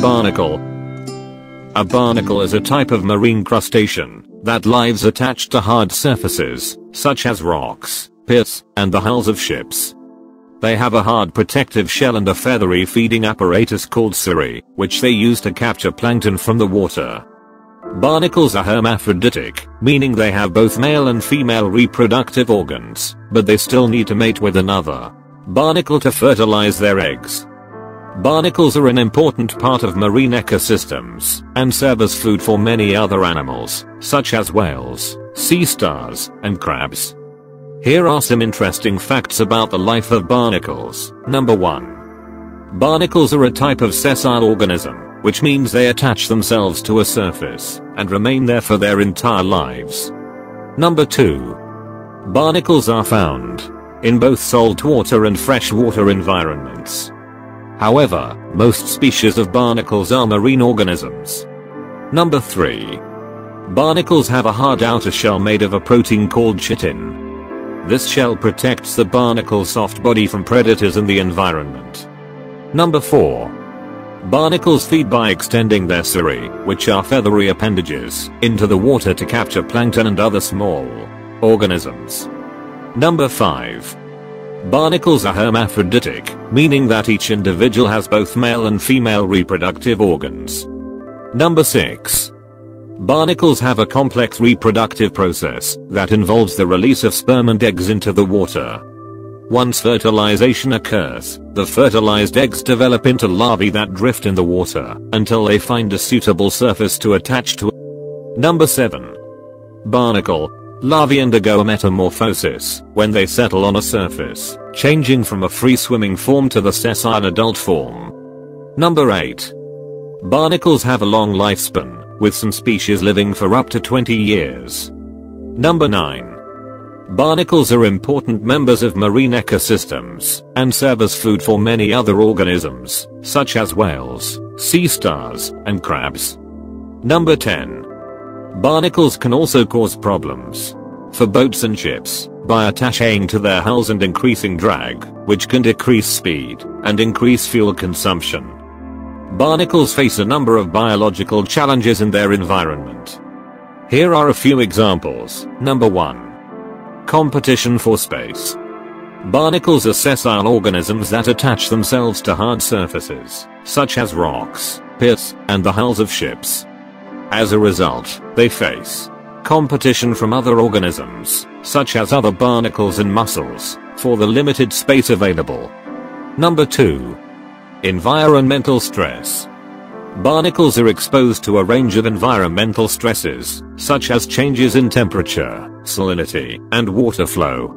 Barnacle A barnacle is a type of marine crustacean that lives attached to hard surfaces, such as rocks, pits, and the hulls of ships. They have a hard protective shell and a feathery feeding apparatus called cirri, which they use to capture plankton from the water. Barnacles are hermaphroditic, meaning they have both male and female reproductive organs, but they still need to mate with another barnacle to fertilize their eggs. Barnacles are an important part of marine ecosystems and serve as food for many other animals, such as whales, sea stars, and crabs. Here are some interesting facts about the life of barnacles. Number 1. Barnacles are a type of sessile organism, which means they attach themselves to a surface and remain there for their entire lives. Number 2. Barnacles are found in both saltwater and freshwater environments. However, most species of barnacles are marine organisms. Number 3. Barnacles have a hard outer shell made of a protein called chitin. This shell protects the barnacle's soft body from predators in the environment. Number 4. Barnacles feed by extending their cirri, which are feathery appendages, into the water to capture plankton and other small organisms. Number 5. Barnacles are hermaphroditic, meaning that each individual has both male and female reproductive organs. Number 6. Barnacles have a complex reproductive process that involves the release of sperm and eggs into the water. Once fertilization occurs, the fertilized eggs develop into larvae that drift in the water until they find a suitable surface to attach to. Number 7. Barnacle. Larvae undergo a metamorphosis when they settle on a surface, changing from a free-swimming form to the sessile adult form. Number 8. Barnacles have a long lifespan, with some species living for up to 20 years. Number 9. Barnacles are important members of marine ecosystems and serve as food for many other organisms, such as whales, sea stars, and crabs. Number 10. Barnacles can also cause problems for boats and ships by attaching to their hulls and increasing drag, which can decrease speed and increase fuel consumption. Barnacles face a number of biological challenges in their environment. Here are a few examples. Number 1. Competition for space. Barnacles are sessile organisms that attach themselves to hard surfaces, such as rocks, pits, and the hulls of ships. As a result, they face competition from other organisms, such as other barnacles and mussels, for the limited space available. Number 2. Environmental stress. Barnacles are exposed to a range of environmental stresses, such as changes in temperature, salinity, and water flow.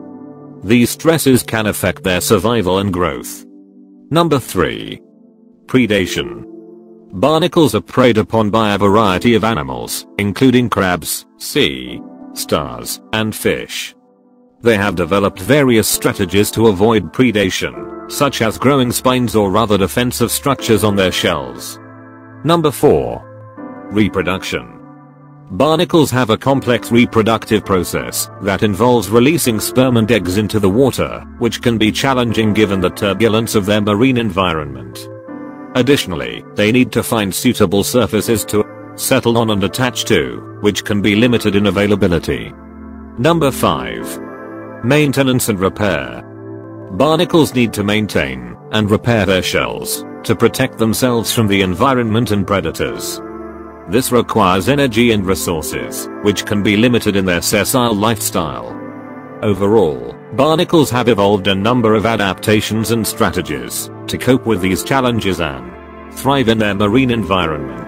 These stresses can affect their survival and growth. Number 3. Predation. Barnacles are preyed upon by a variety of animals, including crabs, sea stars, and fish. They have developed various strategies to avoid predation, such as growing spines or other defensive structures on their shells. Number 4. Reproduction. Barnacles have a complex reproductive process that involves releasing sperm and eggs into the water, which can be challenging given the turbulence of their marine environment. Additionally, they need to find suitable surfaces to settle on and attach to, which can be limited in availability. Number 5. Maintenance and repair. Barnacles need to maintain and repair their shells to protect themselves from the environment and predators. This requires energy and resources, which can be limited in their sessile lifestyle. Overall, barnacles have evolved a number of adaptations and strategies to cope with these challenges and thrive in their marine environments.